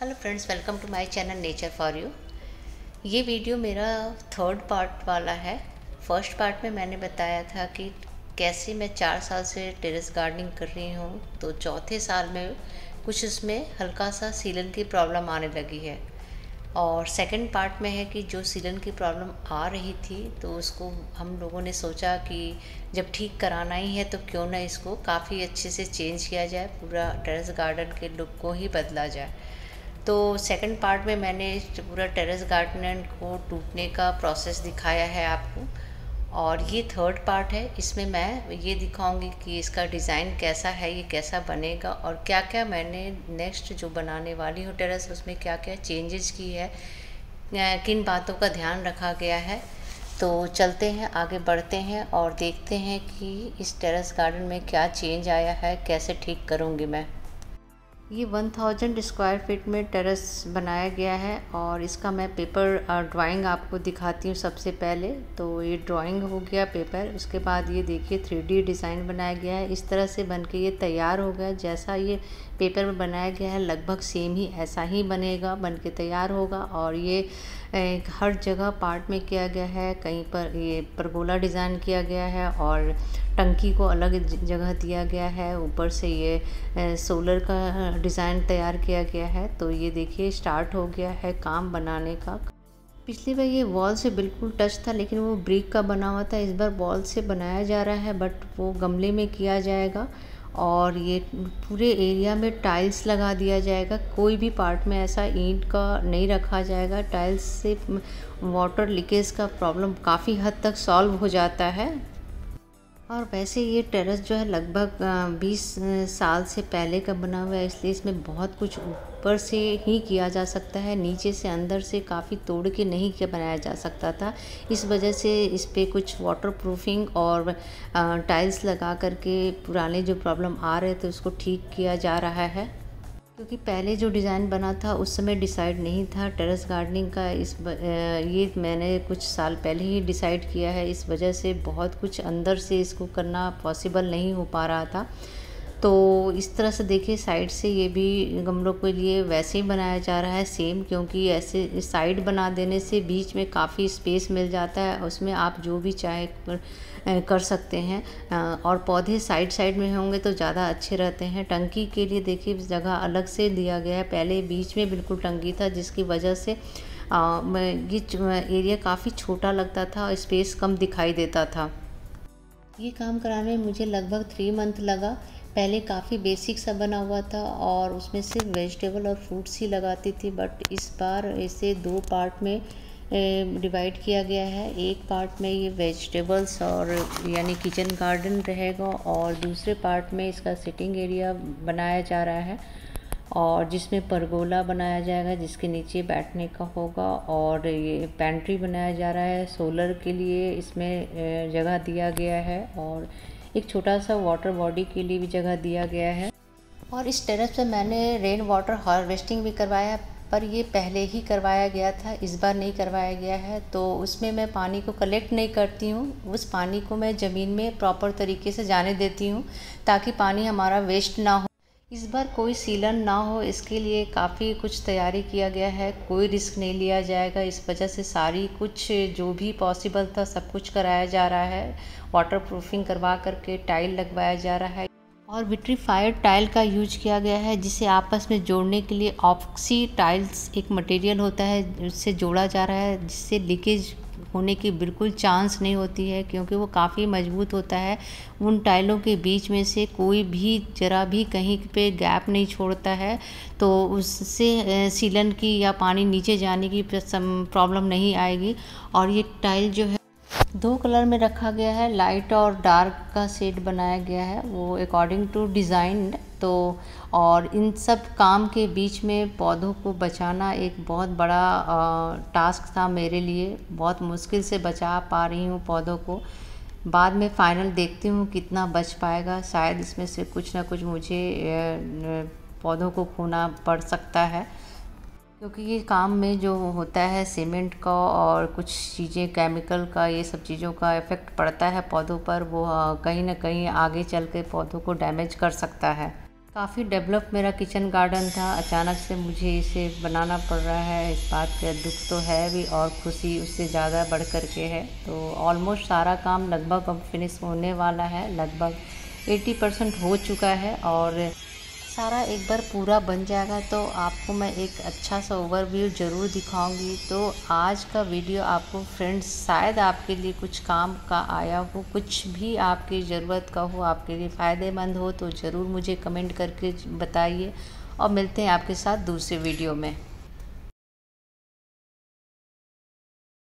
Hello friends welcome to my channel nature for you ये video मेरा third part वाला है। फ़र्स्ट पार्ट में मैंने बताया था कि कैसे मैं चार साल से टेरेस गार्डनिंग कर रही हूँ। तो चौथे साल में कुछ उसमें हल्का सा सीलन की प्रॉब्लम आने लगी है। और सेकंड पार्ट में है कि जो सीलन की प्रॉब्लम आ रही थी तो उसको हम लोगों ने सोचा कि जब ठीक कराना ही है तो क्यों ना इसको काफ़ी अच्छे से चेंज किया जाए, पूरा टेरेस गार्डन के लुक को ही बदला जाए। तो सेकंड पार्ट में मैंने पूरा टेरेस गार्डन को टूटने का प्रोसेस दिखाया है आपको। और ये थर्ड पार्ट है, इसमें मैं ये दिखाऊँगी कि इसका डिज़ाइन कैसा है, ये कैसा बनेगा और क्या क्या मैंने नेक्स्ट जो बनाने वाली हूँ टेरेस उसमें क्या क्या चेंजेस की है किन बातों का ध्यान रखा गया है। तो चलते हैं, आगे बढ़ते हैं और देखते हैं कि इस टेरेस गार्डन में क्या चेंज आया है, कैसे ठीक करूँगी मैं। ये 1000 स्क्वायर फीट में टेरेस बनाया गया है और इसका मैं पेपर ड्राइंग आपको दिखाती हूँ सबसे पहले। तो ये ड्राइंग हो गया पेपर, उसके बाद ये देखिए थ्री डिज़ाइन बनाया गया है। इस तरह से बन के ये तैयार हो गया। जैसा ये पेपर में बनाया गया है, लगभग सेम ही ऐसा ही बनेगा, बन के तैयार होगा। और ये हर जगह पार्ट में किया गया है, कहीं पर ये परगोला डिज़ाइन किया गया है और टंकी को अलग जगह दिया गया है। ऊपर से ये सोलर का डिज़ाइन तैयार किया गया है। तो ये देखिए, स्टार्ट हो गया है काम बनाने का। पिछली बार ये वॉल से बिल्कुल टच था, लेकिन वो ब्रिक का बना हुआ था। इस बार वॉल से बनाया जा रहा है, बट वो गमले में किया जाएगा। और ये पूरे एरिया में टाइल्स लगा दिया जाएगा। कोई भी पार्ट में ऐसा ईंट का नहीं रखा जाएगा। टाइल्स से वाटर लीकेज का प्रॉब्लम काफ़ी हद तक सॉल्व हो जाता है। और वैसे ये टेरेस जो है लगभग 20 साल से पहले का बना हुआ है, इसलिए इसमें बहुत कुछ ऊपर से ही किया जा सकता है, नीचे से अंदर से काफ़ी तोड़ के नहीं के बनाया जा सकता था। इस वजह से इस पर कुछ वाटर प्रूफिंग और टाइल्स लगा करके पुराने जो प्रॉब्लम आ रहे थे, उसको ठीक किया जा रहा है। क्योंकि पहले जो डिज़ाइन बना था, उस समय डिसाइड नहीं था। टेरेस गार्डनिंग का इस ये मैंने कुछ साल पहले ही डिसाइड किया है। इस वजह से बहुत कुछ अंदर से इसको करना पॉसिबल नहीं हो पा रहा था। तो इस तरह से देखिए, साइड से ये भी गमलों के लिए वैसे ही बनाया जा रहा है, सेम क्योंकि ऐसे साइड बना देने से बीच में काफ़ी स्पेस मिल जाता है, उसमें आप जो भी चाहे कर सकते हैं। और पौधे साइड साइड में होंगे तो ज़्यादा अच्छे रहते हैं। टंकी के लिए देखिए, जगह अलग से दिया गया है। पहले बीच में बिल्कुल टंकी था, जिसकी वजह से ये एरिया काफ़ी छोटा लगता था और स्पेस कम दिखाई देता था। ये काम कराने में मुझे लगभग थ्री मंथ लगा। पहले काफ़ी बेसिक सा बना हुआ था और उसमें सिर्फ़ वेजिटेबल और फ्रूट्स ही लगाती थी बट इस बार इसे दो पार्ट में डिवाइड किया गया है। एक पार्ट में ये वेजिटेबल्स और यानी किचन गार्डन रहेगा और दूसरे पार्ट में इसका सिटिंग एरिया बनाया जा रहा है और जिसमें परगोला बनाया जाएगा, जिसके नीचे बैठने का होगा और ये पेंट्री बनाया जा रहा है। सोलर के लिए इसमें जगह दिया गया है और एक छोटा सा वाटर बॉडी के लिए भी जगह दिया गया है। और इस टेरेस पे मैंने रेन वाटर हार्वेस्टिंग भी करवाया, पर ये पहले ही करवाया गया था, इस बार नहीं करवाया गया है। तो उसमें मैं पानी को कलेक्ट नहीं करती हूँ, उस पानी को मैं ज़मीन में प्रॉपर तरीके से जाने देती हूँ, ताकि पानी हमारा वेस्ट ना हो। इस बार कोई सीलन ना हो, इसके लिए काफ़ी कुछ तैयारी किया गया है। कोई रिस्क नहीं लिया जाएगा। इस वजह से सारी कुछ, जो भी पॉसिबल था, सब कुछ कराया जा रहा है। वाटर प्रूफिंग करवा करके टाइल लगवाया जा रहा है। और विट्रीफाइड टाइल का यूज़ किया गया है, जिसे आपस में जोड़ने के लिए ऑक्सी टाइल्स एक मटेरियल होता है, उससे जोड़ा जा रहा है, जिससे लीकेज होने की बिल्कुल चांस नहीं होती है, क्योंकि वो काफ़ी मज़बूत होता है। उन टाइलों के बीच में से कोई भी, ज़रा भी कहीं पे गैप नहीं छोड़ता है। तो उससे सीलन की या पानी नीचे जाने की प्रॉब्लम नहीं आएगी। और ये टाइल जो है, दो कलर में रखा गया है। लाइट और डार्क का सेट बनाया गया है। वो अकॉर्डिंग टू डिज़ाइन तो और इन सब काम के बीच में पौधों को बचाना एक बहुत बड़ा टास्क था मेरे लिए। बहुत मुश्किल से बचा पा रही हूँ पौधों को। बाद में फ़ाइनल देखती हूँ कितना बच पाएगा। शायद इसमें से कुछ ना कुछ मुझे पौधों को खोना पड़ सकता है। क्योंकि ये काम में जो होता है सीमेंट का और कुछ चीज़ें केमिकल का, ये सब चीज़ों का इफ़ेक्ट पड़ता है पौधों पर, वो कहीं ना कहीं आगे चल के पौधों को डैमेज कर सकता है। काफ़ी डेवलप मेरा किचन गार्डन था। अचानक से मुझे इसे बनाना पड़ रहा है। इस बात का दुख तो है भी और खुशी उससे ज़्यादा बढ़ कर के है। तो ऑलमोस्ट सारा काम लगभग अब फिनिश होने वाला है। लगभग 80 परसेंट हो चुका है और सारा एक बार पूरा बन जाएगा तो आपको मैं एक अच्छा सा ओवरव्यू ज़रूर दिखाऊँगी। तो आज का वीडियो आपको फ्रेंड्स शायद आपके लिए कुछ काम का आया हो, कुछ भी आपकी ज़रूरत का हो, आपके लिए फ़ायदेमंद हो तो ज़रूर मुझे कमेंट करके बताइए। और मिलते हैं आपके साथ दूसरे वीडियो में।